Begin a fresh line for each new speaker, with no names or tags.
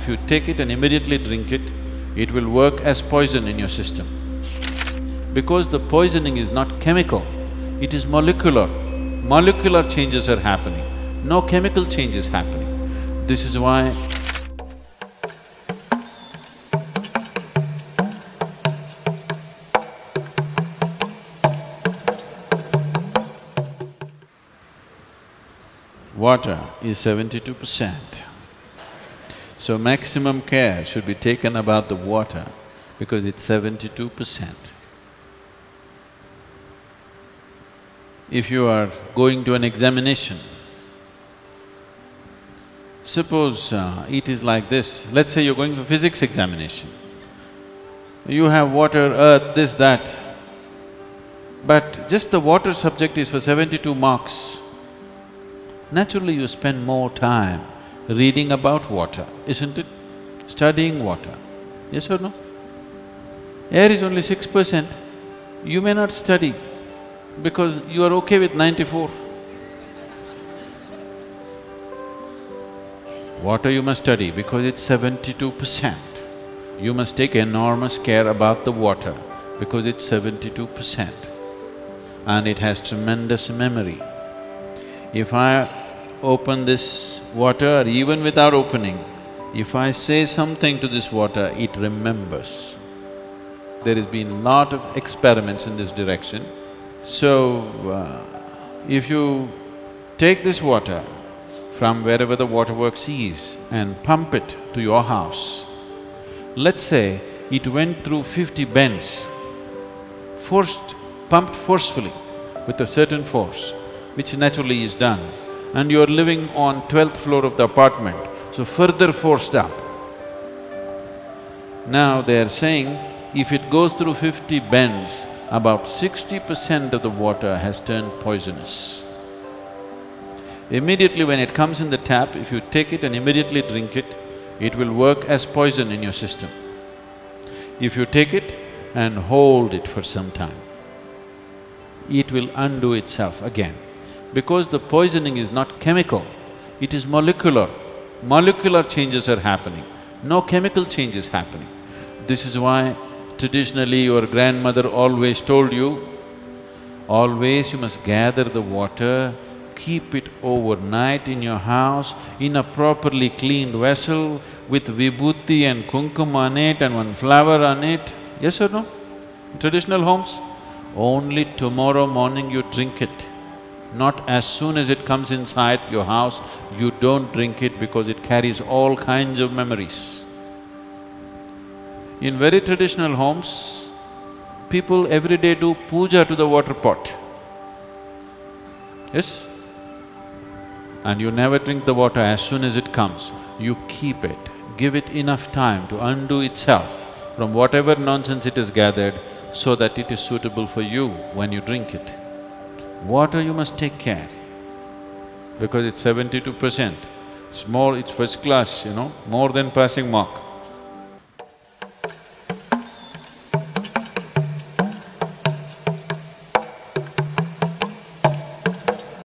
if you take it and immediately drink it, it will work as poison in your system. Because the poisoning is not chemical, it is molecular. Molecular changes are happening, no chemical change is happening. This is why water is seventy-two percent. So maximum care should be taken about the water because it's seventy-two percent. If you are going to an examination, suppose uh, it is like this, let's say you're going for physics examination. You have water, earth, this, that, but just the water subject is for seventy-two marks. Naturally you spend more time reading about water, isn't it? Studying water, yes or no? Air is only six percent, you may not study because you are okay with ninety-four. Water you must study because it's seventy-two percent. You must take enormous care about the water because it's seventy-two percent and it has tremendous memory. If I open this water, even without opening, if I say something to this water, it remembers. There has been lot of experiments in this direction. So, uh, if you take this water from wherever the waterworks is and pump it to your house, let's say it went through fifty bends, forced, pumped forcefully with a certain force, which naturally is done, and you're living on twelfth floor of the apartment, so further forced up. Now they are saying, if it goes through fifty bends, about sixty percent of the water has turned poisonous. Immediately when it comes in the tap, if you take it and immediately drink it, it will work as poison in your system. If you take it and hold it for some time, it will undo itself again. Because the poisoning is not chemical, it is molecular. Molecular changes are happening, no chemical change is happening. This is why traditionally your grandmother always told you, always you must gather the water, keep it overnight in your house in a properly cleaned vessel with vibhuti and kumkum on it and one flower on it. Yes or no? Traditional homes, only tomorrow morning you drink it. Not as soon as it comes inside your house, you don't drink it because it carries all kinds of memories. In very traditional homes, people every day do puja to the water pot. Yes? And you never drink the water as soon as it comes. You keep it, give it enough time to undo itself from whatever nonsense it has gathered so that it is suitable for you when you drink it. Water you must take care because it's seventy-two percent. It's more… it's first class, you know, more than passing mark.